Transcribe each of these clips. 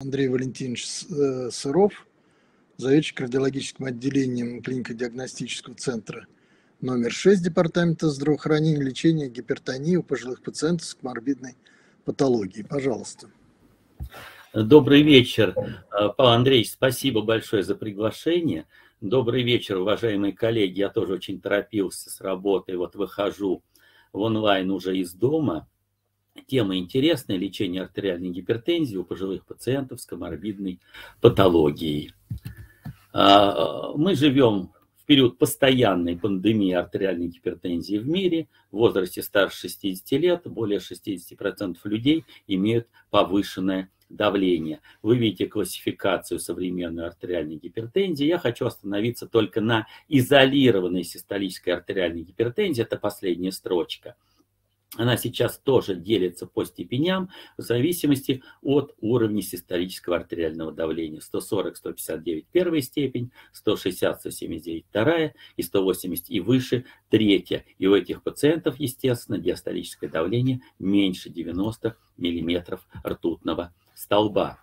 Андрей Валентинович э, Сыров, заведующий кардиологическим отделением клинико-диагностического центра номер 6 Департамента здравоохранения лечения гипертонии у пожилых пациентов с коморбидной патологией. Пожалуйста. Добрый вечер. Э, Павел Андреевич, спасибо большое за приглашение. Добрый вечер, уважаемые коллеги. Я тоже очень торопился с работы. Вот выхожу в онлайн уже из дома. Тема интересная – лечение артериальной гипертензии у пожилых пациентов с коморбидной патологией. А, мы живем в период постоянной пандемии артериальной гипертензии в мире. В возрасте старше 60 лет более 60% людей имеют повышенное давление. Вы видите классификацию современной артериальной гипертензии. Я хочу остановиться только на изолированной систолической артериальной гипертензии. Это последняя строчка – она сейчас тоже делится по степеням в зависимости от уровня систолического артериального давления. 140-159 первая степень, 160-179 вторая и 180 и выше третья. И у этих пациентов, естественно, диастолическое давление меньше 90 мм ртутного столба.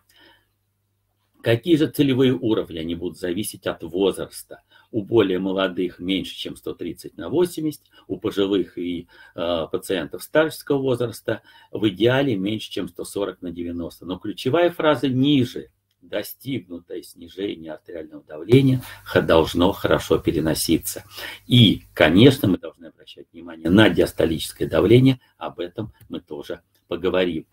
Какие же целевые уровни? Они будут зависеть от возраста. У более молодых меньше, чем 130 на 80, у пожилых и э, пациентов старческого возраста в идеале меньше, чем 140 на 90. Но ключевая фраза ниже. Достигнутое снижение артериального давления должно хорошо переноситься. И, конечно, мы должны обращать внимание на диастолическое давление. Об этом мы тоже поговорим.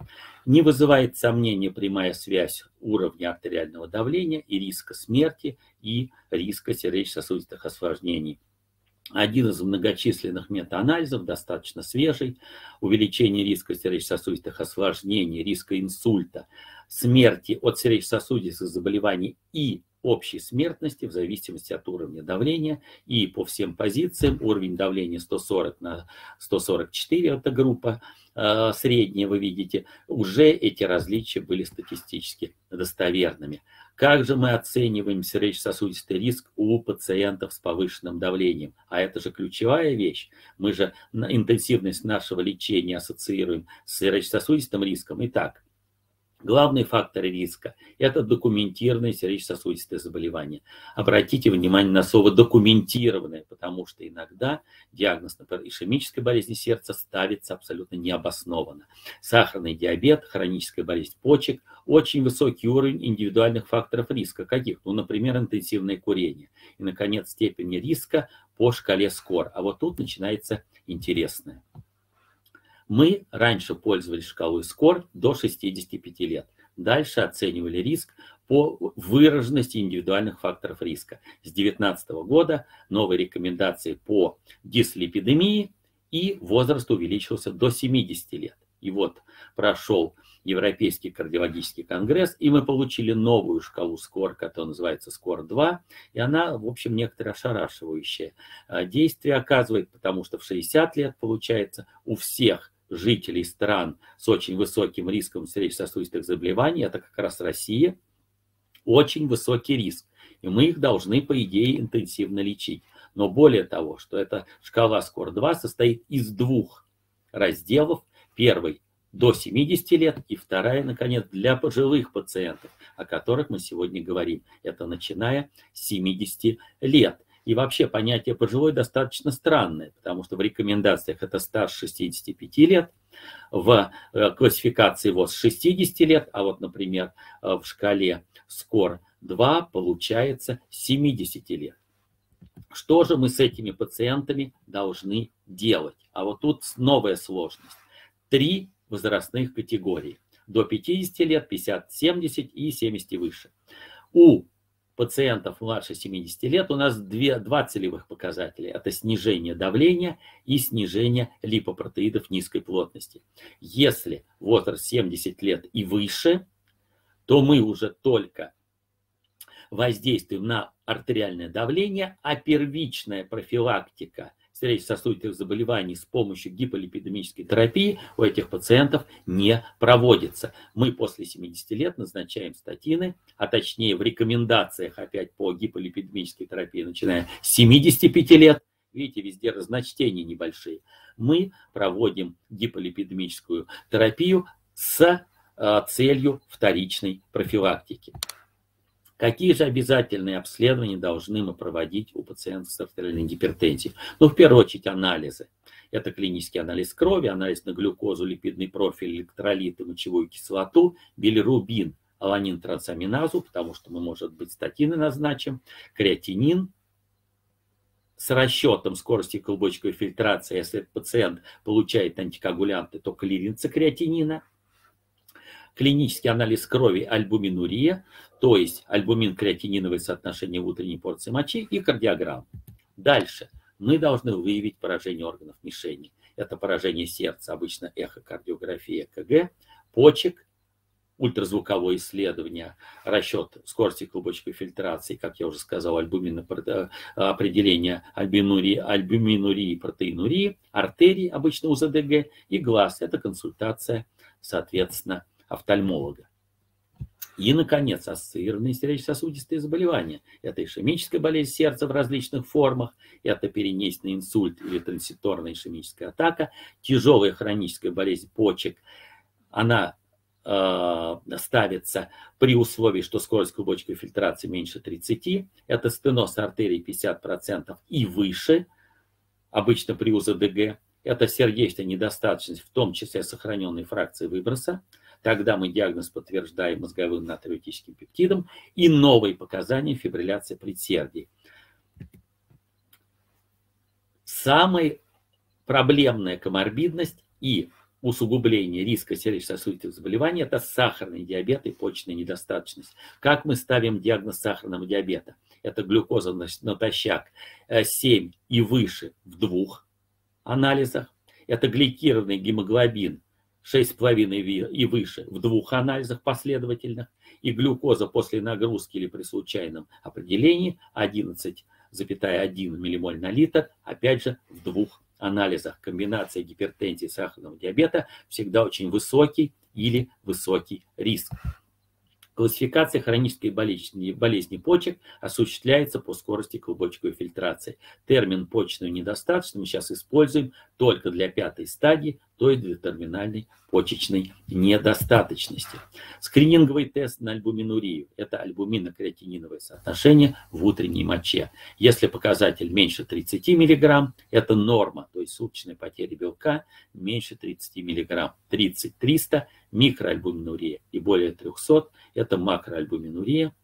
Не вызывает сомнения прямая связь уровня артериального давления и риска смерти, и риска сердечно-сосудистых осложнений. Один из многочисленных метаанализов, достаточно свежий, увеличение риска сердечно-сосудистых осложнений, риска инсульта, смерти от сердечно-сосудистых заболеваний и общей смертности в зависимости от уровня давления. И по всем позициям уровень давления 140 на 144, это группа э, средняя, вы видите, уже эти различия были статистически достоверными. Как же мы оцениваем сердечно-сосудистый риск у пациентов с повышенным давлением? А это же ключевая вещь. Мы же интенсивность нашего лечения ассоциируем с сердечно-сосудистым риском. Итак, Главный фактор риска – это документированное сердечно-сосудистое заболевание. Обратите внимание на слово «документированное», потому что иногда диагноз, например, ишемической болезни сердца ставится абсолютно необоснованно. Сахарный диабет, хроническая болезнь почек, очень высокий уровень индивидуальных факторов риска. Каких? Ну, например, интенсивное курение. И, наконец, степень риска по шкале СКОР. А вот тут начинается интересное. Мы раньше пользовались шкалой СКОР до 65 лет. Дальше оценивали риск по выраженности индивидуальных факторов риска. С 2019 года новые рекомендации по дислепидемии и возраст увеличился до 70 лет. И вот прошел Европейский кардиологический конгресс, и мы получили новую шкалу СКОР, которая называется СКОР-2, и она, в общем, некоторое ошарашивающее действие оказывает, потому что в 60 лет, получается, у всех жителей стран с очень высоким риском сердечно-сосудистых заболеваний, это как раз Россия, очень высокий риск. И мы их должны, по идее, интенсивно лечить. Но более того, что эта шкала СКОР-2 состоит из двух разделов. Первый до 70 лет и вторая, наконец, для пожилых пациентов, о которых мы сегодня говорим. Это начиная с 70 лет. И вообще понятие пожилой достаточно странное, потому что в рекомендациях это старше 65 лет, в э, классификации ВОЗ 60 лет, а вот, например, э, в шкале СКОР 2 получается 70 лет. Что же мы с этими пациентами должны делать? А вот тут новая сложность. Три возрастных категории. До 50 лет, 50, 70 и 70 и выше. У пациентов младше 70 лет у нас две, два целевых показателя. Это снижение давления и снижение липопротеидов низкой плотности. Если возраст 70 лет и выше, то мы уже только воздействуем на артериальное давление, а первичная профилактика – сердечно-сосудистых заболеваний с помощью гиполипидемической терапии у этих пациентов не проводится. Мы после 70 лет назначаем статины, а точнее в рекомендациях опять по гиполипидемической терапии, начиная с 75 лет, видите, везде разночтения небольшие, мы проводим гиполипидемическую терапию с целью вторичной профилактики. Какие же обязательные обследования должны мы проводить у пациентов с артериальной гипертензией? Ну, в первую очередь, анализы. Это клинический анализ крови, анализ на глюкозу, липидный профиль, электролиты, мочевую кислоту, билирубин, аланин трансаминазу, потому что мы, может быть, статины назначим, креатинин, с расчетом скорости клубочковой фильтрации, если пациент получает антикоагулянты, то клиренса креатинина, клинический анализ крови альбуминурия, то есть альбумин-креатининовое соотношение в утренней порции мочи и кардиограмм. Дальше мы должны выявить поражение органов мишени. Это поражение сердца, обычно эхокардиография КГ, почек, ультразвуковое исследование, расчет скорости клубочковой фильтрации, как я уже сказал, альбумина, э, определение альбуминурии, альбуминурии, протеинурии, артерии, обычно УЗДГ, и глаз. Это консультация, соответственно, офтальмолога. И, наконец, ассоциированные сердечно-сосудистые заболевания. Это ишемическая болезнь сердца в различных формах, это перенесенный инсульт или транситорная ишемическая атака, тяжелая хроническая болезнь почек. Она э, ставится при условии, что скорость клубочковой фильтрации меньше 30. Это стеноз артерий 50% и выше, обычно при УЗДГ. Это сердечная недостаточность, в том числе сохраненной фракции выброса. Тогда мы диагноз подтверждаем мозговым натриотическим пептидом и новые показания фибрилляции предсердий. Самая проблемная коморбидность и усугубление риска сердечно-сосудистых заболеваний – это сахарный диабет и почечная недостаточность. Как мы ставим диагноз сахарного диабета? Это глюкоза натощак 7 э, и выше в двух анализах. Это гликированный гемоглобин 6,5 и выше в двух анализах последовательных, и глюкоза после нагрузки или при случайном определении 11,1 ммоль на литр, опять же в двух анализах. Комбинация гипертензии и сахарного диабета всегда очень высокий или высокий риск. Классификация хронической болезни, болезни почек осуществляется по скорости клубочковой фильтрации. Термин почечную недостаточность мы сейчас используем только для пятой стадии, то есть для терминальной почечной недостаточности. Скрининговый тест на альбуминурию – это альбуминокреатининовое соотношение в утренней моче. Если показатель меньше 30 мг, это норма, то есть суточная потеря белка меньше 30 мг. 30-300 – микроальбуминурия и более 300 – это макроальбуминурия,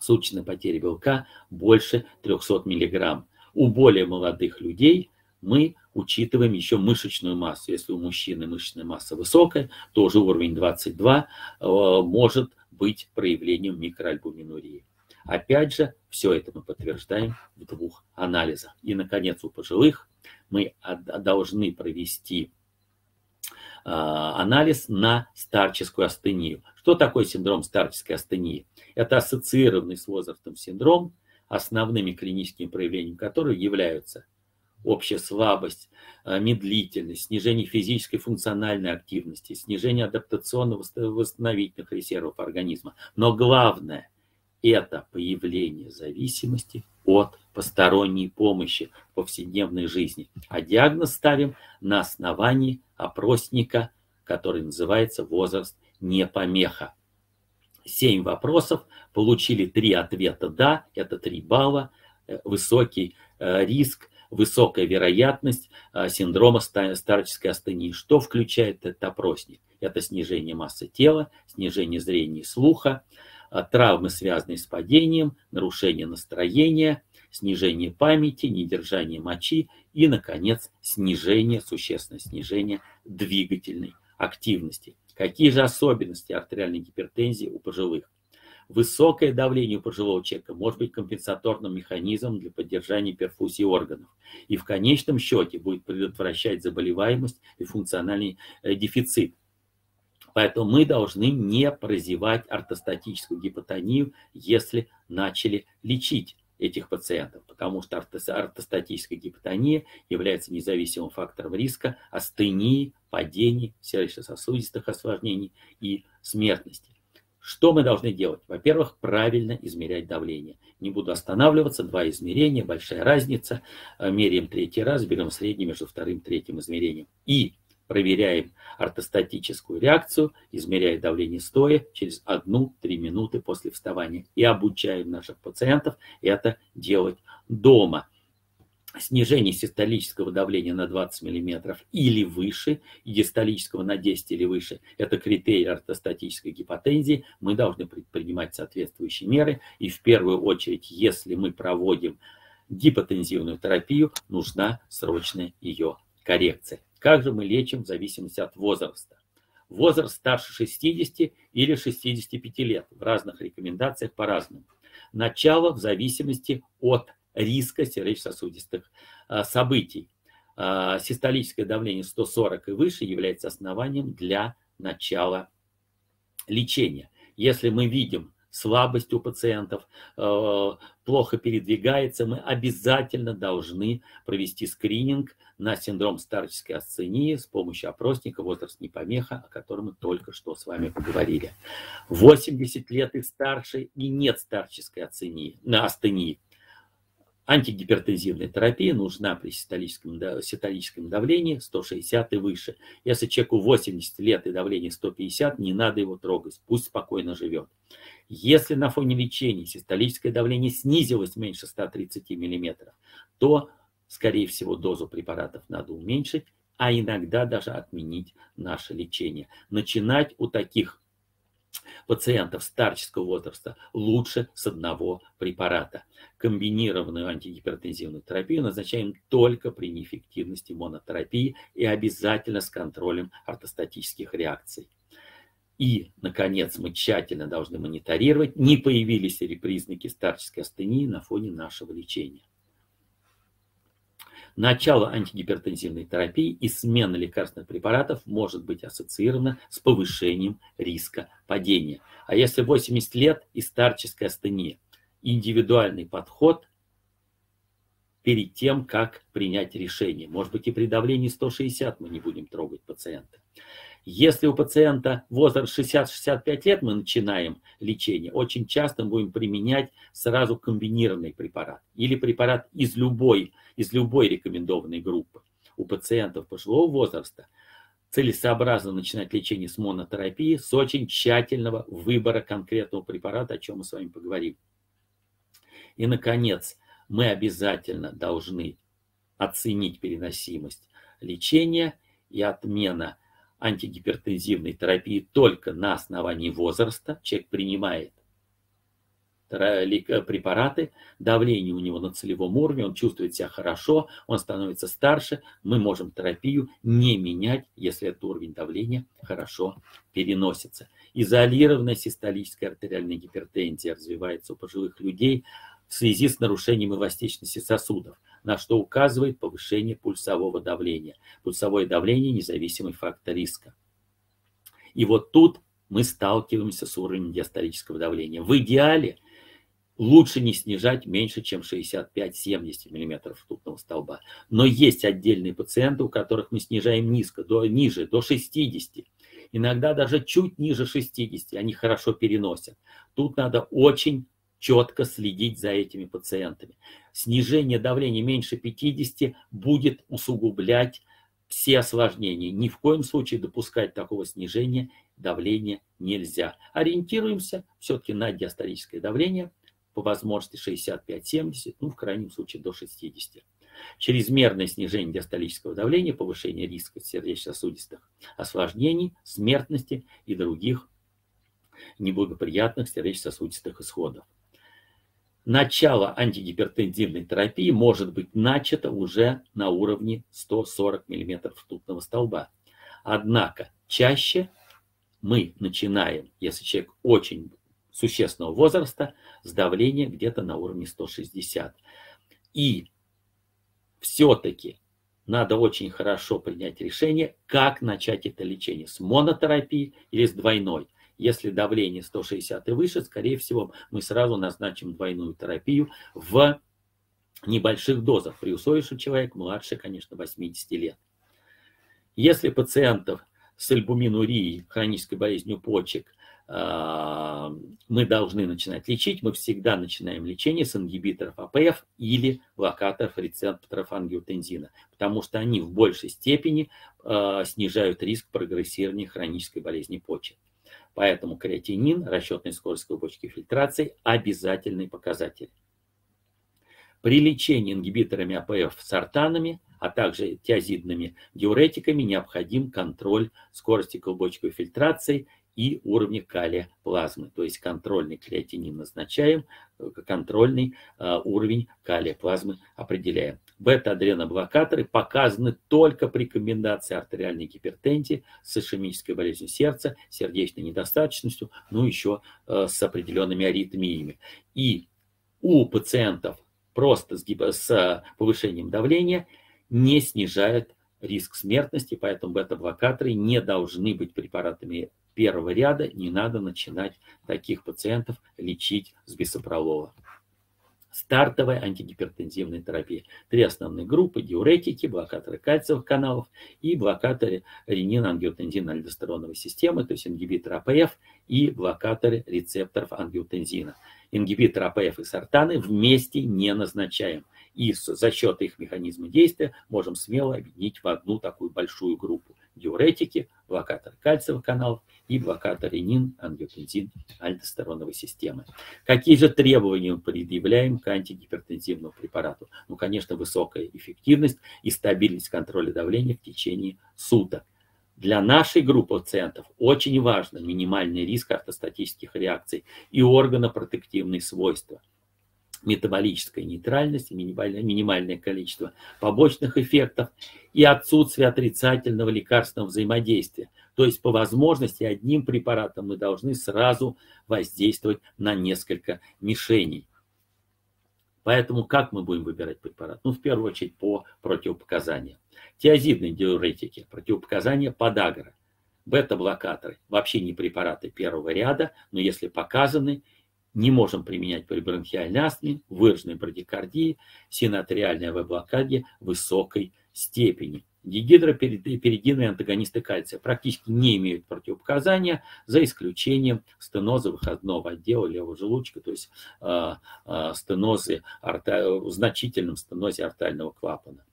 суточная потеря белка больше 300 мг. У более молодых людей мы учитываем еще мышечную массу. Если у мужчины мышечная масса высокая, то уже уровень 22 э, может быть проявлением микроальбуминурии. Опять же, все это мы подтверждаем в двух анализах. И, наконец, у пожилых мы должны провести э, анализ на старческую астению. Что такое синдром старческой астении? Это ассоциированный с возрастом синдром, основными клиническими проявлениями которого являются общая слабость, э, медлительность, снижение физической функциональной активности, снижение адаптационно-восстановительных резервов организма. Но главное – это появление зависимости от посторонней помощи в повседневной жизни. А диагноз ставим на основании опросника, который называется «Возраст не помеха». Семь вопросов, получили три ответа «да», это три балла, э, высокий э, риск высокая вероятность а, синдрома старческой астении. Что включает этот опросник? Это снижение массы тела, снижение зрения и слуха, а, травмы, связанные с падением, нарушение настроения, снижение памяти, недержание мочи и, наконец, снижение, существенное снижение двигательной активности. Какие же особенности артериальной гипертензии у пожилых? Высокое давление у пожилого человека может быть компенсаторным механизмом для поддержания перфузии органов и в конечном счете будет предотвращать заболеваемость и функциональный э, дефицит. Поэтому мы должны не прозевать ортостатическую гипотонию, если начали лечить этих пациентов, потому что ортостатическая гипотония является независимым фактором риска астении, падений, сердечно-сосудистых осложнений и смертности. Что мы должны делать? Во-первых, правильно измерять давление. Не буду останавливаться, два измерения, большая разница. Э, меряем третий раз, берем средний между вторым и третьим измерением. И проверяем ортостатическую реакцию, измеряя давление стоя через 1-3 минуты после вставания и обучаем наших пациентов это делать дома снижение систолического давления на 20 мм или выше, и дистолического на 10 или выше, это критерий ортостатической гипотензии, мы должны предпринимать соответствующие меры. И в первую очередь, если мы проводим гипотензивную терапию, нужна срочная ее коррекция. Как же мы лечим в зависимости от возраста? Возраст старше 60 или 65 лет. В разных рекомендациях по-разному. Начало в зависимости от риска сердечно-сосудистых а, событий. А, систолическое давление 140 и выше является основанием для начала лечения. Если мы видим слабость у пациентов, а, плохо передвигается, мы обязательно должны провести скрининг на синдром старческой асцении с помощью опросника «Возраст не помеха», о котором мы только что с вами поговорили. 80 лет и старше и нет старческой астении, астении. Антигипертензивная терапия нужна при систолическом, систолическом давлении 160 и выше. Если человеку 80 лет и давление 150, не надо его трогать, пусть спокойно живет. Если на фоне лечения систолическое давление снизилось меньше 130 мм, то, скорее всего, дозу препаратов надо уменьшить, а иногда даже отменить наше лечение. Начинать у таких пациентов старческого возраста лучше с одного препарата. Комбинированную антигипертензивную терапию назначаем только при неэффективности монотерапии и обязательно с контролем ортостатических реакций. И, наконец, мы тщательно должны мониторировать, не появились ли признаки старческой астении на фоне нашего лечения. Начало антигипертензивной терапии и смена лекарственных препаратов может быть ассоциирована с повышением риска падения. А если 80 лет и старческая астения, индивидуальный подход перед тем, как принять решение. Может быть и при давлении 160 мы не будем трогать пациента. Если у пациента возраст 60-65 лет, мы начинаем лечение, очень часто мы будем применять сразу комбинированный препарат или препарат из любой, из любой рекомендованной группы. У пациентов пожилого возраста целесообразно начинать лечение с монотерапии с очень тщательного выбора конкретного препарата, о чем мы с вами поговорим. И, наконец, мы обязательно должны оценить переносимость лечения и отмена антигипертензивной терапии только на основании возраста. Человек принимает препараты, давление у него на целевом уровне, он чувствует себя хорошо, он становится старше, мы можем терапию не менять, если этот уровень давления хорошо переносится. Изолированная систолическая артериальная гипертензия развивается у пожилых людей в связи с нарушением эластичности сосудов на что указывает повышение пульсового давления. Пульсовое давление – независимый фактор риска. И вот тут мы сталкиваемся с уровнем диастолического давления. В идеале лучше не снижать меньше, чем 65-70 мм ртутного столба. Но есть отдельные пациенты, у которых мы снижаем низко, до, ниже, до 60. Иногда даже чуть ниже 60, они хорошо переносят. Тут надо очень четко следить за этими пациентами. Снижение давления меньше 50 будет усугублять все осложнения. Ни в коем случае допускать такого снижения давления нельзя. Ориентируемся все-таки на диастолическое давление, по возможности 65-70, ну в крайнем случае до 60. Чрезмерное снижение диастолического давления, повышение риска сердечно-сосудистых осложнений, смертности и других неблагоприятных сердечно-сосудистых исходов начало антигипертензивной терапии может быть начато уже на уровне 140 мм ртутного столба. Однако чаще мы начинаем, если человек очень существенного возраста, с давления где-то на уровне 160. И все-таки надо очень хорошо принять решение, как начать это лечение, с монотерапией или с двойной. Если давление 160 и выше, скорее всего, мы сразу назначим двойную терапию в небольших дозах, при условии, что человек младше, конечно, 80 лет. Если пациентов с альбуминурией, хронической болезнью почек, а, мы должны начинать лечить, мы всегда начинаем лечение с ингибиторов АПФ или блокаторов рецепторов ангиотензина, потому что они в большей степени а, снижают риск прогрессирования хронической болезни почек. Поэтому креатинин, расчетная скорость клубочки фильтрации – обязательный показатель. При лечении ингибиторами АПФ сортанами, а также тиазидными диуретиками необходим контроль скорости клубочковой фильтрации и уровня калия плазмы. То есть контрольный креатинин назначаем, э, контрольный э, уровень калия плазмы определяем. Бета-адреноблокаторы показаны только при комбинации артериальной гипертензии с ишемической болезнью сердца, сердечной недостаточностью, ну еще э, с определенными аритмиями. И у пациентов просто с, с повышением давления не снижают риск смертности, поэтому бета-блокаторы не должны быть препаратами первого ряда, не надо начинать таких пациентов лечить с бисопролола. Стартовая антигипертензивная терапия. Три основные группы – диуретики, блокаторы кальциевых каналов и блокаторы ренин-ангиотензин-альдостероновой системы, то есть ингибиторы АПФ и блокаторы рецепторов ангиотензина. Ингибиторы АПФ и сортаны вместе не назначаем. И за счет их механизма действия можем смело объединить в одну такую большую группу. Диуретики, блокаторы кальциевых каналов и блокатор ренин, ангиотензин, альдостероновой системы. Какие же требования мы предъявляем к антигипертензивному препарату? Ну, конечно, высокая эффективность и стабильность контроля давления в течение суток. Для нашей группы пациентов очень важно минимальный риск ортостатических реакций и органопротективные свойства метаболическая нейтральность, минимальное, минимальное количество побочных эффектов и отсутствие отрицательного лекарственного взаимодействия. То есть по возможности одним препаратом мы должны сразу воздействовать на несколько мишеней. Поэтому как мы будем выбирать препарат? Ну, в первую очередь по противопоказаниям. Тиазидные диуретики, противопоказания подагра. Бета-блокаторы, вообще не препараты первого ряда, но если показаны, не можем применять при бронхиальной астме, выраженной брадикардии, синоартериальной блокаде высокой степени. Дигидроперидиновые антагонисты кальция практически не имеют противопоказания, за исключением стеноза выходного отдела левого желудочка, то есть э, э, стенозы, арта, значительном стенозе артального клапана.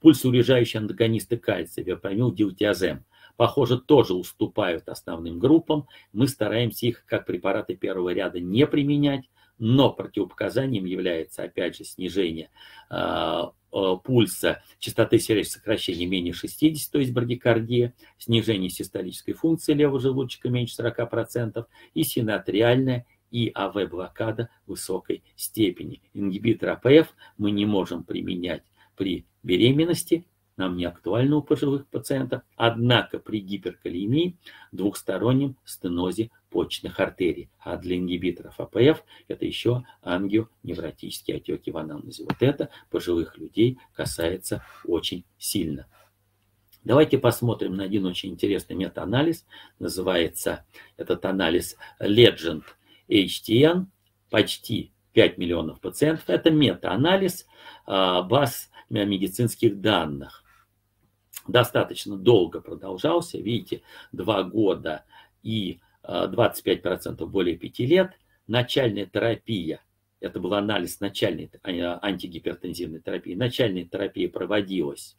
Пульсоурежающие антагонисты кальция, верпамил, диутиазем, похоже, тоже уступают основным группам. Мы стараемся их как препараты первого ряда не применять, но противопоказанием является, опять же, снижение э, пульса, частоты сердечных сокращений менее 60, то есть брадикардия, снижение систолической функции левого желудочка меньше 40% и синатриальная и АВ-блокада высокой степени. Ингибитор АПФ мы не можем применять при беременности, нам не актуально у пожилых пациентов, однако при гиперкалемии, двухстороннем стенозе почечных артерий. А для ингибиторов АПФ это еще ангионевротические отеки в анамнезе. Вот это пожилых людей касается очень сильно. Давайте посмотрим на один очень интересный метаанализ. Называется этот анализ Legend HTN. Почти 5 миллионов пациентов. Это метаанализ а, баз медицинских данных. Достаточно долго продолжался. Видите, два года и 25% более 5 лет. Начальная терапия, это был анализ начальной а, антигипертензивной терапии, начальная терапия проводилась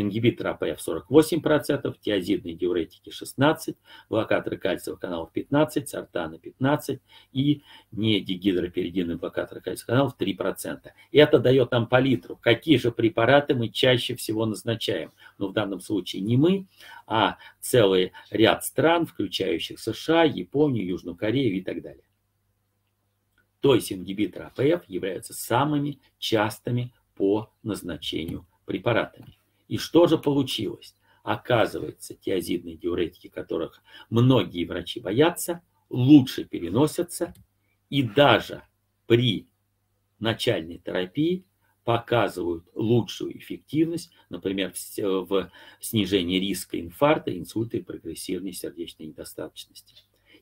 ингибитор АПФ 48%, тиазидные диуретики 16%, блокаторы кальциевых каналов 15%, сортаны 15% и недигидроперидинные блокаторы кальциевых каналов 3%. И это дает нам по литру, какие же препараты мы чаще всего назначаем. Но в данном случае не мы, а целый ряд стран, включающих США, Японию, Южную Корею и так далее. То есть ингибиторы АПФ являются самыми частыми по назначению препаратами. И что же получилось? Оказывается, тиазидные диуретики, которых многие врачи боятся, лучше переносятся и даже при начальной терапии показывают лучшую эффективность, например, в снижении риска инфаркта, инсульта и прогрессивной сердечной недостаточности.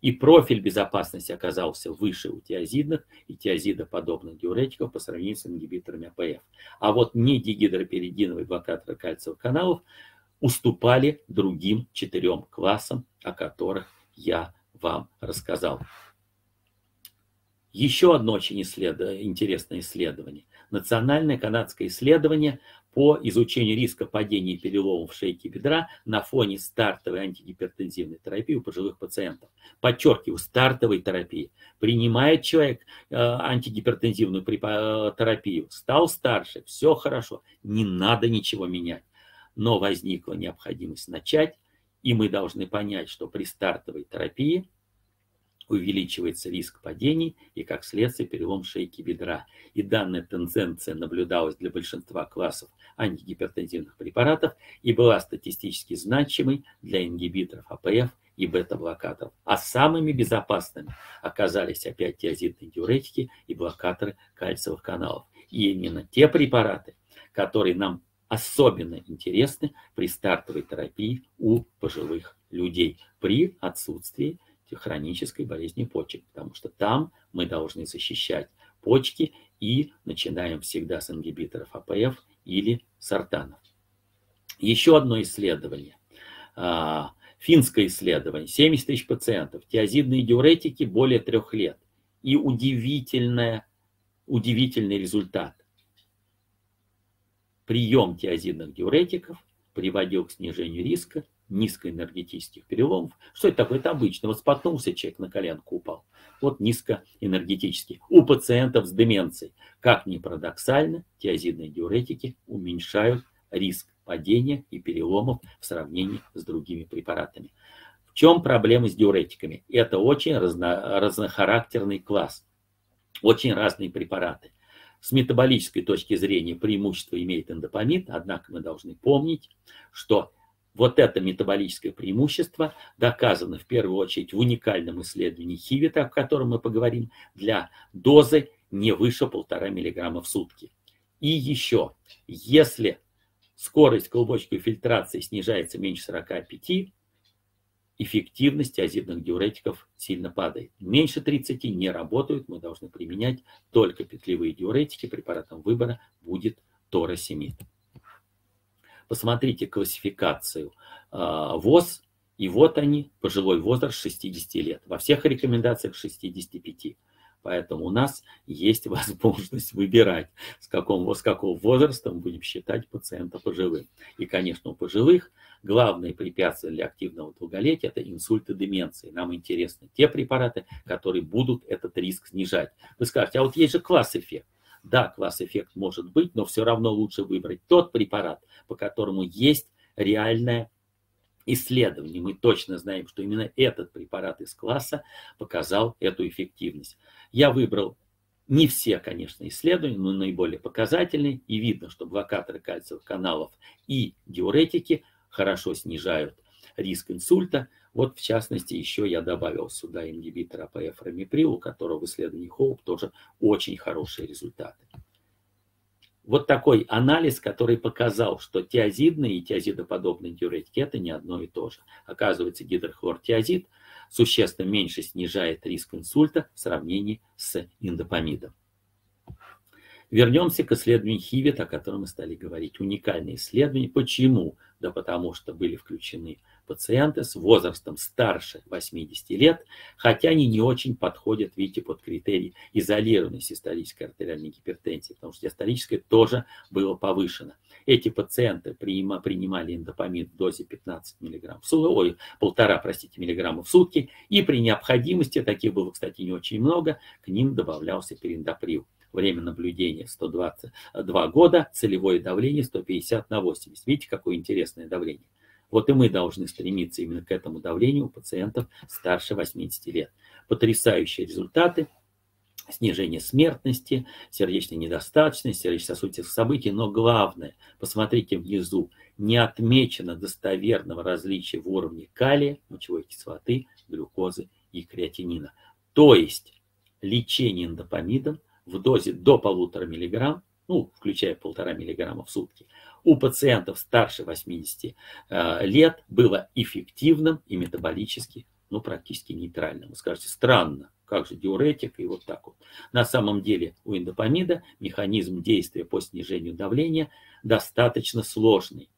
И профиль безопасности оказался выше у тиазидных и тиазидоподобных диуретиков по сравнению с ингибиторами АПФ. А вот не дигидроперидиновые блокаторы кальциевых каналов уступали другим четырем классам, о которых я вам рассказал. Еще одно очень исслед... интересное исследование. Национальное канадское исследование по изучению риска падения и переломов шейки бедра на фоне стартовой антигипертензивной терапии у пожилых пациентов. Подчеркиваю, стартовой терапии. Принимает человек э, антигипертензивную э, терапию, стал старше, все хорошо, не надо ничего менять. Но возникла необходимость начать, и мы должны понять, что при стартовой терапии увеличивается риск падений и, как следствие, перелом шейки бедра. И данная тенденция наблюдалась для большинства классов антигипертензивных препаратов и была статистически значимой для ингибиторов АПФ и бета-блокаторов. А самыми безопасными оказались опять тиазидные диуретики и блокаторы кальциевых каналов. И именно те препараты, которые нам особенно интересны при стартовой терапии у пожилых людей при отсутствии хронической болезни почек, потому что там мы должны защищать почки и начинаем всегда с ингибиторов АПФ или сортанов. Еще одно исследование. А, финское исследование. 70 тысяч пациентов. Тиазидные диуретики более трех лет. И удивительное, удивительный результат. Прием тиазидных диуретиков приводил к снижению риска низкоэнергетических переломов. Что это такое? Это обычно. Вот споткнулся человек, на коленку упал. Вот низкоэнергетический. У пациентов с деменцией. Как ни парадоксально, тиазидные диуретики уменьшают риск падения и переломов в сравнении с другими препаратами. В чем проблема с диуретиками? Это очень разно, разнохарактерный класс. Очень разные препараты. С метаболической точки зрения преимущество имеет эндопамид, однако мы должны помнить, что вот это метаболическое преимущество доказано в первую очередь в уникальном исследовании Хивита, о котором мы поговорим, для дозы не выше 1,5 мг в сутки. И еще, если скорость клубочковой фильтрации снижается меньше 45, эффективность азидных диуретиков сильно падает. Меньше 30 не работают, мы должны применять только петлевые диуретики, препаратом выбора будет торосемид. Посмотрите классификацию а, ВОЗ, и вот они, пожилой возраст 60 лет. Во всех рекомендациях 65. Поэтому у нас есть возможность выбирать, с какого, с какого возраста мы будем считать пациента пожилым. И, конечно, у пожилых главное препятствие для активного долголетия – это инсульт и деменции. Нам интересны те препараты, которые будут этот риск снижать. Вы скажете, а вот есть же класс-эффект. Да, класс-эффект может быть, но все равно лучше выбрать тот препарат, по которому есть реальное исследование. Мы точно знаем, что именно этот препарат из класса показал эту эффективность. Я выбрал не все, конечно, исследования, но наиболее показательные. И видно, что блокаторы кальциевых каналов и диуретики хорошо снижают риск инсульта. Вот, в частности, еще я добавил сюда ингибитор АПФ рамиприл, у которого в исследовании Хоуп тоже очень хорошие результаты. Вот такой анализ, который показал, что тиазидные и тиазидоподобные диуретики – это не одно и то же. Оказывается, гидрохлортиазид существенно меньше снижает риск инсульта в сравнении с индопамидом. Вернемся к исследованию Хивит, о котором мы стали говорить. Уникальное исследование. Почему? Да потому что были включены пациенты с возрастом старше 80 лет, хотя они не очень подходят, видите, под критерий изолированной систолической артериальной гипертензии, потому что диастолическая тоже было повышено. Эти пациенты принимали эндопамид в дозе 15 мг в сутки, ой, полтора, простите, миллиграмма в сутки, и при необходимости, таких было, кстати, не очень много, к ним добавлялся периндоприл время наблюдения 122 года, целевое давление 150 на 80. Видите, какое интересное давление. Вот и мы должны стремиться именно к этому давлению у пациентов старше 80 лет. Потрясающие результаты, снижение смертности, сердечной недостаточности, сердечно-сосудистых событий, но главное, посмотрите внизу, не отмечено достоверного различия в уровне калия, мочевой кислоты, глюкозы и креатинина. То есть лечение эндопамидом в дозе до полутора миллиграмм, ну, включая полтора миллиграмма в сутки, у пациентов старше 80 э, лет было эффективным и метаболически, ну, практически нейтральным. Вы скажете, странно, как же диуретик и вот так вот. На самом деле у эндопамида механизм действия по снижению давления достаточно сложный.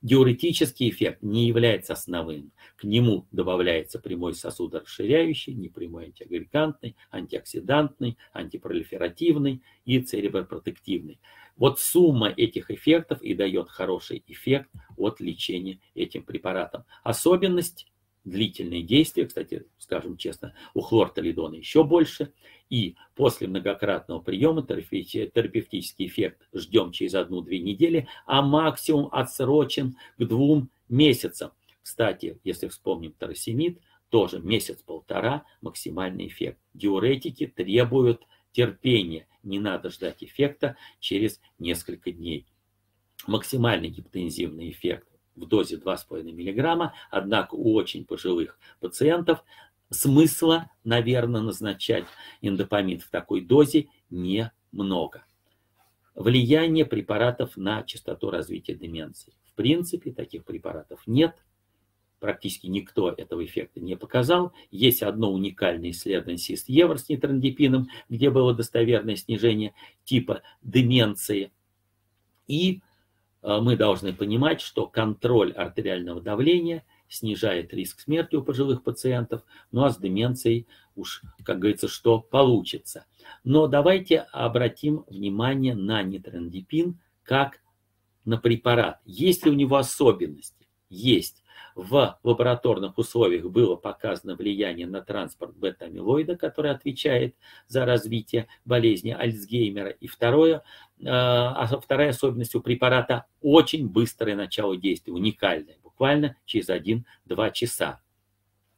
Диуретический эффект не является основным. К нему добавляется прямой сосудорасширяющий, непрямой антиагрегантный, антиоксидантный, антипролиферативный и церебропротективный. Вот сумма этих эффектов и дает хороший эффект от лечения этим препаратом. Особенность длительные действия, кстати, скажем честно, у хлортолидона еще больше, и после многократного приема терапевтический эффект ждем через одну-две недели, а максимум отсрочен к двум месяцам. Кстати, если вспомним таросемид, тоже месяц-полтора максимальный эффект. Диуретики требуют терпения, не надо ждать эффекта через несколько дней. Максимальный гипотензивный эффект в дозе 2,5 мг, однако у очень пожилых пациентов смысла, наверное, назначать индопамид в такой дозе немного. Влияние препаратов на частоту развития деменции. В принципе, таких препаратов нет. Практически никто этого эффекта не показал. Есть одно уникальное исследование СИС-Евро с нитрандипином, где было достоверное снижение типа деменции. И мы должны понимать, что контроль артериального давления снижает риск смерти у пожилых пациентов, ну а с деменцией уж, как говорится, что получится. Но давайте обратим внимание на нитрандипин как на препарат. Есть ли у него особенности? Есть в лабораторных условиях было показано влияние на транспорт бета-амилоида, который отвечает за развитие болезни Альцгеймера. И второе, э, а вторая особенность у препарата – очень быстрое начало действия, уникальное, буквально через 1-2 часа.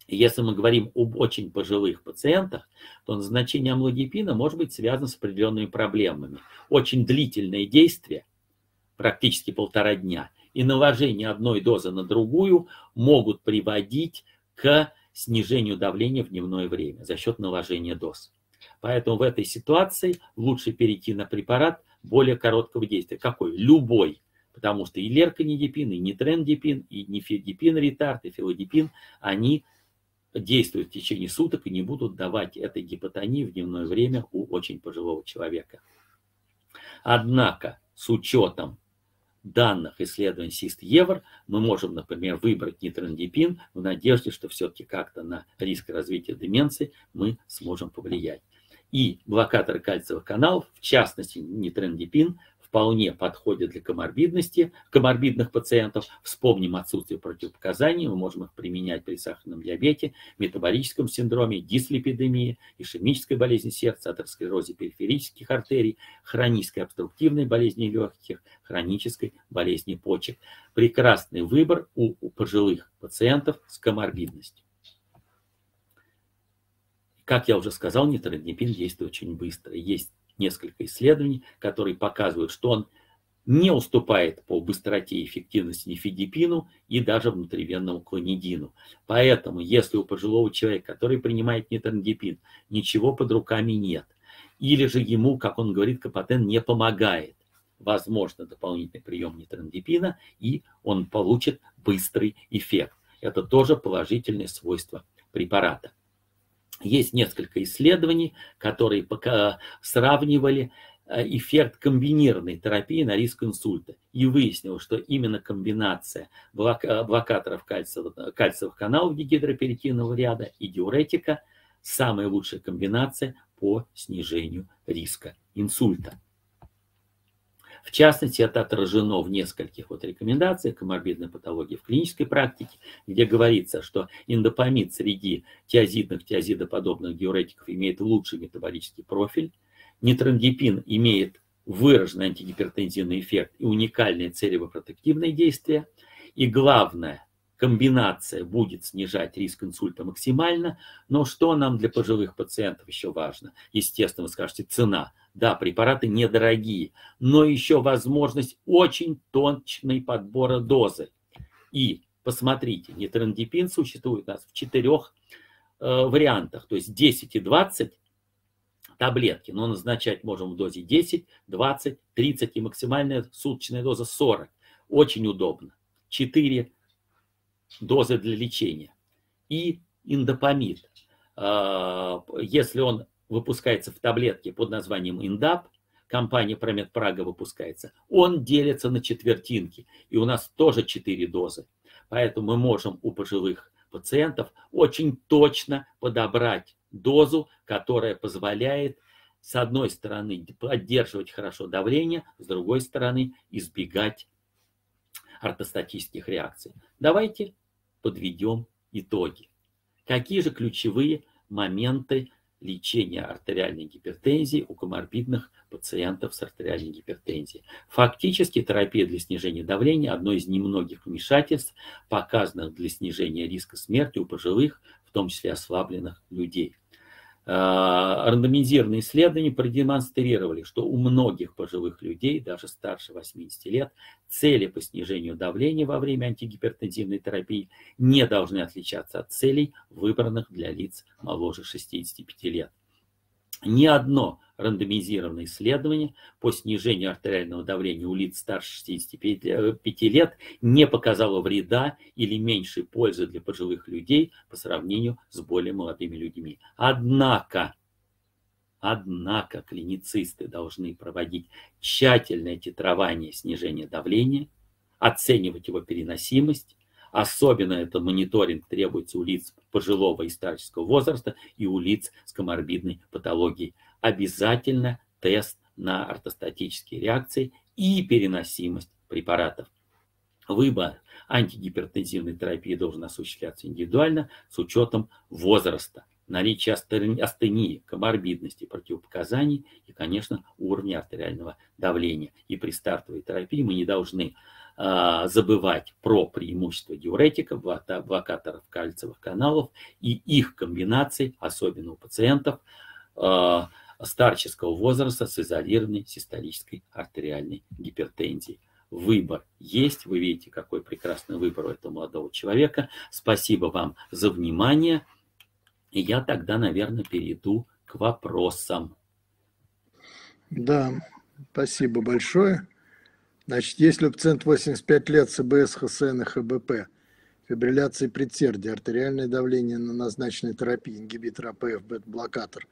Если мы говорим об очень пожилых пациентах, то назначение амлодипина может быть связано с определенными проблемами. Очень длительное действие, практически полтора дня – и наложение одной дозы на другую могут приводить к снижению давления в дневное время за счет наложения доз. Поэтому в этой ситуации лучше перейти на препарат более короткого действия. Какой? Любой. Потому что и лерканидипин, и нитрендипин, и нифедипин ретард, и филодипин, они действуют в течение суток и не будут давать этой гипотонии в дневное время у очень пожилого человека. Однако, с учетом данных исследований СИСТ-ЕВР мы можем, например, выбрать нитрандипин в надежде, что все-таки как-то на риск развития деменции мы сможем повлиять. И блокаторы кальциевых каналов, в частности нитрандипин, вполне подходят для коморбидности, коморбидных пациентов. Вспомним отсутствие противопоказаний, мы можем их применять при сахарном диабете, метаболическом синдроме, дислипидемии, ишемической болезни сердца, атеросклерозе периферических артерий, хронической обструктивной болезни легких, хронической болезни почек. Прекрасный выбор у, у пожилых пациентов с коморбидностью. Как я уже сказал, нитроднепин действует очень быстро. Есть несколько исследований, которые показывают, что он не уступает по быстроте и эффективности нифедипину и даже внутривенному клонидину. Поэтому, если у пожилого человека, который принимает нитрандипин, ничего под руками нет, или же ему, как он говорит, капотен не помогает, возможно дополнительный прием нитрандипина, и он получит быстрый эффект. Это тоже положительное свойство препарата. Есть несколько исследований, которые пока сравнивали э, эффект комбинированной терапии на риск инсульта. И выяснилось, что именно комбинация э, блокаторов кальциевых, кальциевых каналов дегидроперитинового ряда и диуретика – самая лучшая комбинация по снижению риска инсульта. В частности, это отражено в нескольких вот рекомендациях коморбидной патологии в клинической практике, где говорится, что индопамид среди тиазидных, тиазидоподобных диуретиков имеет лучший метаболический профиль, нитрандипин имеет выраженный антигипертензивный эффект и уникальное церебропротективное действие. И главное, комбинация будет снижать риск инсульта максимально, но что нам для пожилых пациентов еще важно? Естественно, вы скажете, цена. Да, препараты недорогие, но еще возможность очень точной подбора дозы. И посмотрите, нитрандипин существует у нас в четырех э, вариантах, то есть 10 и 20 таблетки, но назначать можем в дозе 10, 20, 30 и максимальная суточная доза 40. Очень удобно. 4 дозы для лечения. И индопамид. Э, если он выпускается в таблетке под названием Индап, компания Промет Прага выпускается, он делится на четвертинки. И у нас тоже 4 дозы. Поэтому мы можем у пожилых пациентов очень точно подобрать дозу, которая позволяет с одной стороны поддерживать хорошо давление, с другой стороны избегать ортостатических реакций. Давайте подведем итоги. Какие же ключевые моменты лечения артериальной гипертензии у коморбидных пациентов с артериальной гипертензией. Фактически терапия для снижения давления – одно из немногих вмешательств, показанных для снижения риска смерти у пожилых, в том числе ослабленных людей. А, рандомизированные исследования продемонстрировали, что у многих пожилых людей, даже старше 80 лет, цели по снижению давления во время антигипертензивной терапии не должны отличаться от целей, выбранных для лиц моложе 65 лет. Ни одно рандомизированное исследование по снижению артериального давления у лиц старше 65 э, лет не показало вреда или меньшей пользы для пожилых людей по сравнению с более молодыми людьми. Однако, однако клиницисты должны проводить тщательное титрование снижения давления, оценивать его переносимость, Особенно это мониторинг требуется у лиц пожилого и старческого возраста и у лиц с коморбидной патологией. Обязательно тест на ортостатические реакции и переносимость препаратов. Выбор антигипертензивной терапии должен осуществляться индивидуально с учетом возраста, наличия астении, коморбидности, противопоказаний и, конечно, уровня артериального давления. И при стартовой терапии мы не должны а, забывать про преимущества диуретиков, блокаторов кальциевых каналов и их комбинаций, особенно у пациентов а, старческого возраста с изолированной систолической артериальной гипертензией. Выбор есть, вы видите, какой прекрасный выбор у этого молодого человека. Спасибо вам за внимание. И я тогда, наверное, перейду к вопросам. Да, спасибо большое. Значит, если у пациента 85 лет с ИБС, ХСН и ХБП, фибрилляции предсердия, артериальное давление на назначенной терапии, ингибитор АПФ, бета-блокатор,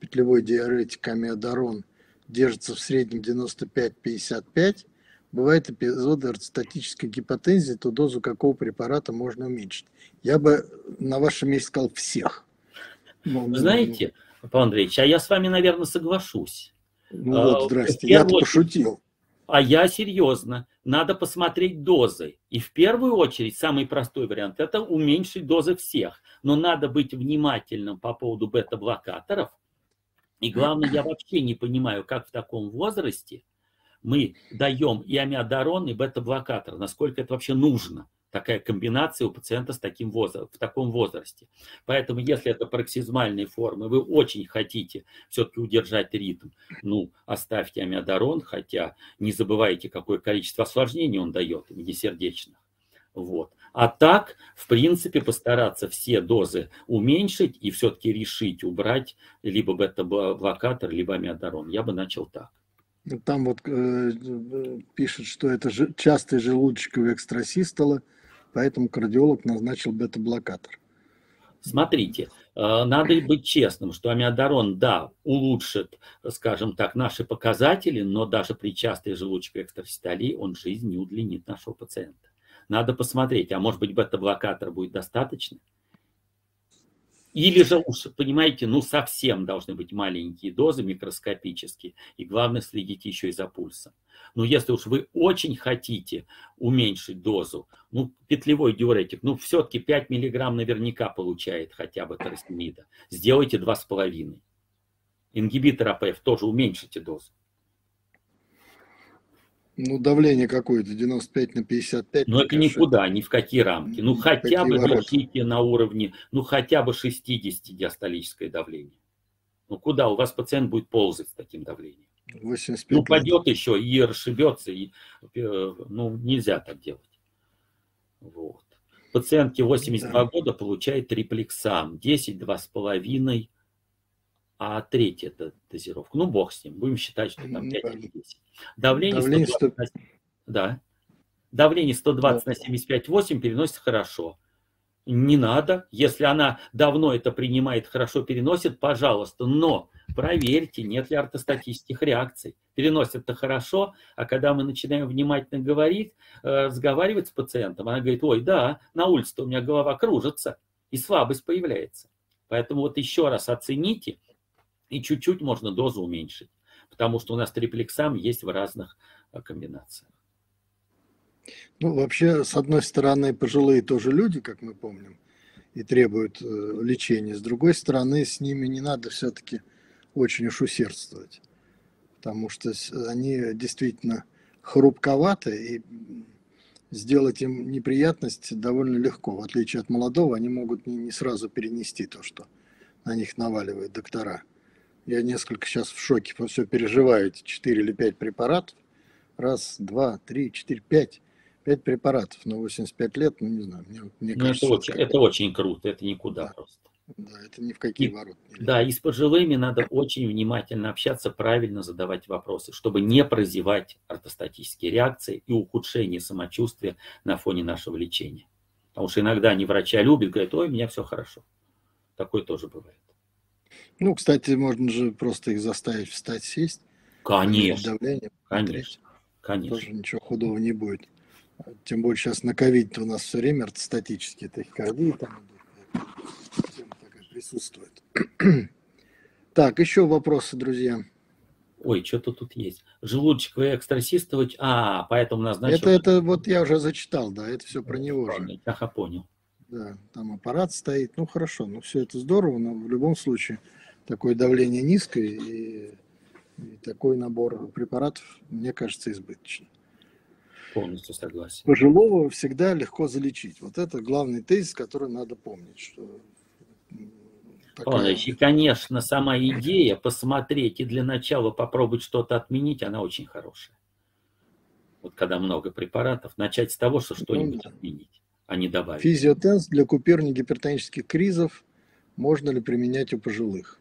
петлевой диуретик амиодарон держится в среднем 95-55, бывают эпизоды ортостатической гипотензии, то дозу какого препарата можно уменьшить. Я бы на вашем месте сказал всех. Ну, Вы знаете, Павел Андреевич, а я с вами, наверное, соглашусь. Ну вот, а, здрасте, я пошутил. А я серьезно. Надо посмотреть дозы. И в первую очередь самый простой вариант – это уменьшить дозы всех. Но надо быть внимательным по поводу бета-блокаторов. И главное, я вообще не понимаю, как в таком возрасте мы даем и амиодарон, и бета-блокатор. Насколько это вообще нужно такая комбинация у пациента с таким возраст, в таком возрасте. Поэтому, если это пароксизмальные формы, вы очень хотите все-таки удержать ритм, ну, оставьте амиодарон, хотя не забывайте, какое количество осложнений он дает, сердечных. Вот. А так, в принципе, постараться все дозы уменьшить и все-таки решить убрать либо бета-блокатор, либо амиодарон. Я бы начал так. Там вот э, пишет, что это же частая желудочковая экстрасистола – поэтому кардиолог назначил бета-блокатор. Смотрите, э, надо быть честным, что амиодарон, да, улучшит, скажем так, наши показатели, но даже при частой желудочковой экстрасистолии он жизнь не удлинит нашего пациента. Надо посмотреть, а может быть бета-блокатор будет достаточно? Или же уж, понимаете, ну совсем должны быть маленькие дозы, микроскопические, и главное следить еще и за пульсом. Но если уж вы очень хотите уменьшить дозу, ну петлевой диуретик, ну все-таки 5 миллиграмм наверняка получает хотя бы торостемида. Сделайте 2,5. Ингибитор АПФ тоже уменьшите дозу. Ну, давление какое-то, 95 на 55. Ну, это никуда, ни в какие рамки. Ну, хотя бы держите на уровне, ну, хотя бы 60 диастолическое давление. Ну, куда? У вас пациент будет ползать с таким давлением. 85 ну, пойдет еще и расшибется. И, э, ну, нельзя так делать. Вот. Пациентки 82 да. года получает триплексам, 10, 2,5 а третья это дозировка. Ну, бог с ним, будем считать, что там 5 или 10. Давление, Давление 120, 100... на... да. Давление 120 да. на 75,8 переносится хорошо. Не надо, если она давно это принимает, хорошо переносит, пожалуйста, но проверьте, нет ли ортостатических реакций. переносит это хорошо, а когда мы начинаем внимательно говорить, э, разговаривать с пациентом, она говорит, ой, да, на улице-то у меня голова кружится, и слабость появляется. Поэтому вот еще раз оцените, и чуть-чуть можно дозу уменьшить, потому что у нас триплексам есть в разных э, комбинациях. Ну, вообще, с одной стороны, пожилые тоже люди, как мы помним, и требуют э, лечения. С другой стороны, с ними не надо все-таки очень уж усердствовать, потому что они действительно хрупковаты, и сделать им неприятность довольно легко. В отличие от молодого, они могут не, не сразу перенести то, что на них наваливают доктора. Я несколько сейчас в шоке, все переживаю, эти 4 или 5 препаратов. Раз, два, три, четыре, пять. Пять препаратов на 85 лет, ну не знаю, мне, мне ну, кажется, это очень, это очень круто, это никуда да. просто. Да, это ни в какие и, ворота. Да, и с пожилыми надо очень внимательно общаться, правильно задавать вопросы, чтобы не прозевать ортостатические реакции и ухудшение самочувствия на фоне нашего лечения. Потому что иногда они врача любят, говорят, ой, у меня все хорошо. Такое тоже бывает. Ну, кстати, можно же просто их заставить встать, сесть. Конечно. Давление, конечно. Конечно. Тоже ничего худого не будет. Тем более сейчас на ковид у нас все время ортостатические тахикардии там присутствует. Так, еще вопросы, друзья. Ой, что-то тут есть. Желудочек вы экстрасистовать. А, поэтому назначил. Это, это вот я уже зачитал, да, это все про него Правильно, же. Ага, понял. Да, там аппарат стоит. Ну, хорошо, ну все это здорово, но в любом случае такое давление низкое и, и такой набор препаратов, мне кажется, избыточный. Полностью согласен. Пожилого всегда легко залечить. Вот это главный тезис, который надо помнить, что такая... И, конечно, сама идея посмотреть и для начала попробовать что-то отменить, она очень хорошая. Вот когда много препаратов, начать с того, что что-нибудь ну, да. отменить, а не добавить. Физиотенс для купирования гипертонических кризов можно ли применять у пожилых?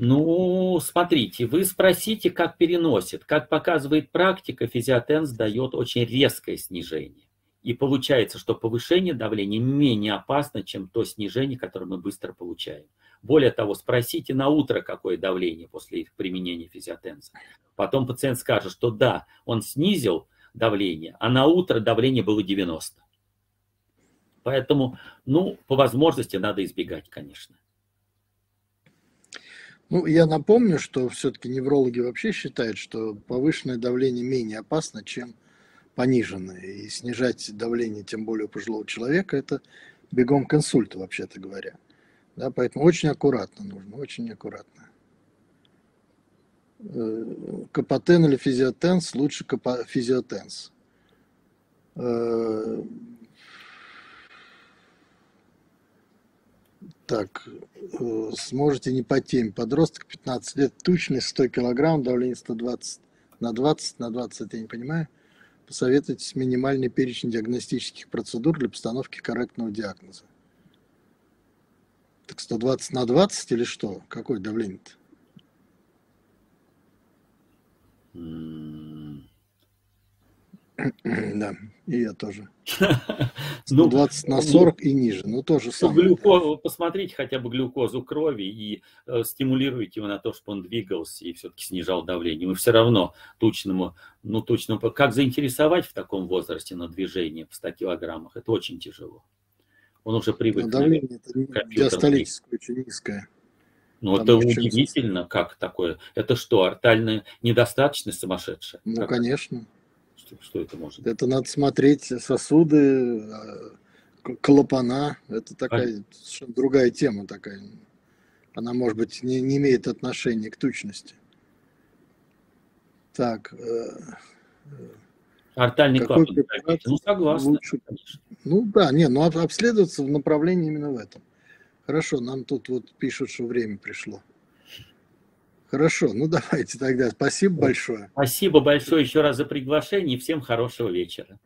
Ну, смотрите, вы спросите, как переносит. Как показывает практика, физиотенс дает очень резкое снижение. И получается, что повышение давления менее опасно, чем то снижение, которое мы быстро получаем. Более того, спросите на утро, какое давление после применения физиотенза. Потом пациент скажет, что да, он снизил давление, а на утро давление было 90. Поэтому, ну, по возможности надо избегать, конечно. Ну, я напомню, что все-таки неврологи вообще считают, что повышенное давление менее опасно, чем пониженное. И снижать давление, тем более у пожилого человека, это бегом к вообще-то говоря. Да, поэтому очень аккуратно нужно, очень аккуратно. Э, Капотен или физиотенс, лучше капо, физиотенс. Так, э, сможете не по теме. Подросток 15 лет, тучность 100 килограмм, давление 120 на 20 на 20, я не понимаю. Посоветуйтесь минимальный перечень диагностических процедур для постановки корректного диагноза. Так 120 на 20 или что? Какое давление-то? Да, и я тоже. 120 ну, на 40 и ниже, ну тоже самое. Глюкозу, посмотрите хотя бы глюкозу крови и э, стимулируйте его на то, чтобы он двигался и все-таки снижал давление. Мы все равно тучному, ну тучному, как заинтересовать в таком возрасте на движение в 100 килограммах, это очень тяжело. Он уже привык. А давление это диастолическое очень низкое. Ну, это удивительно, как такое. Это что, артальная недостаточность сумасшедшая? Ну, как конечно. Что, что это может быть? Это надо смотреть сосуды, а, клапана. Это такая а... совершенно другая тема такая. Она, может быть, не, не имеет отношения к тучности. Так. Э, Артальный клапан. Ну, согласен. Лучше... Ну, да, не, ну, обследоваться в направлении именно в этом. Хорошо, нам тут вот пишут, что время пришло. Хорошо, ну давайте тогда. Спасибо большое. Спасибо большое еще раз за приглашение и всем хорошего вечера.